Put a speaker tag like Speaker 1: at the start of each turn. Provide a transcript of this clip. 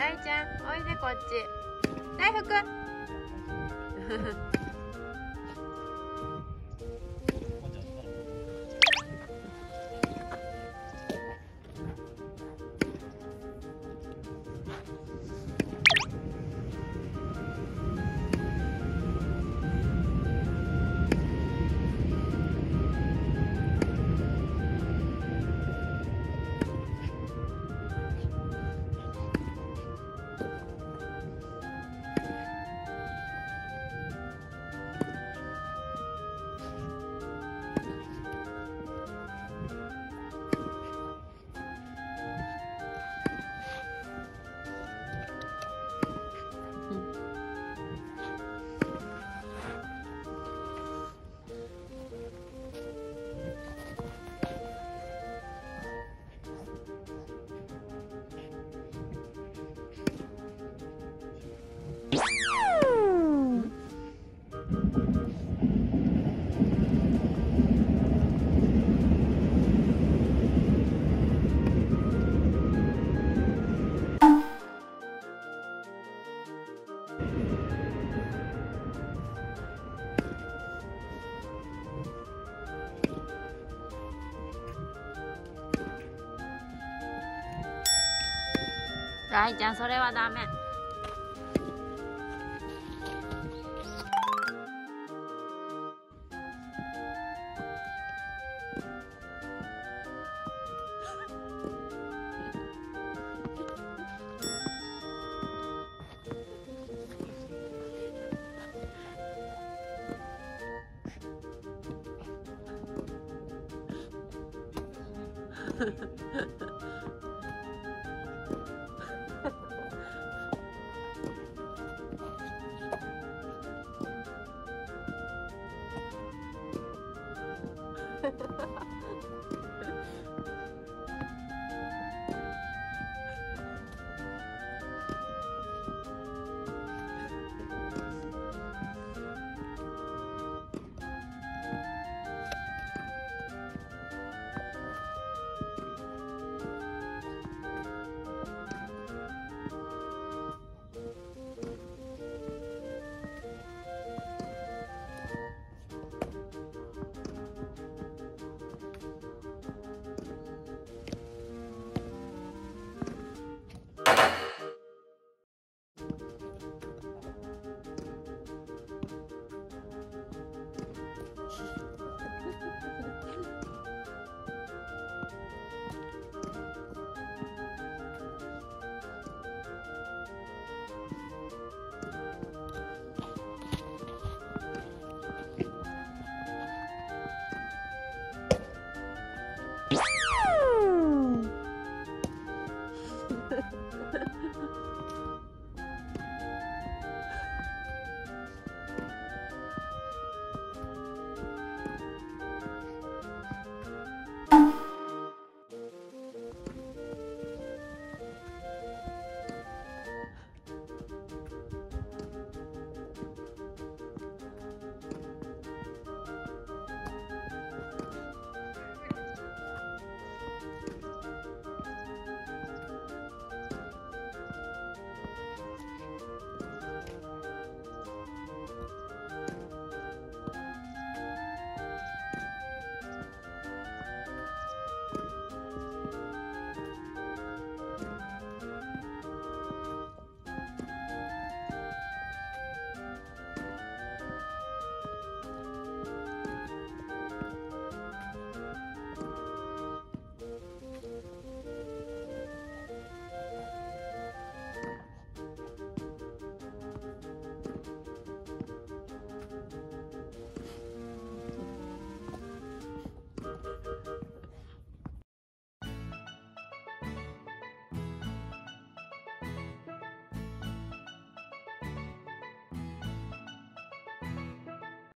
Speaker 1: 大ちゃんおいでこっち。大福。大ちゃんそれはダメフフフフ。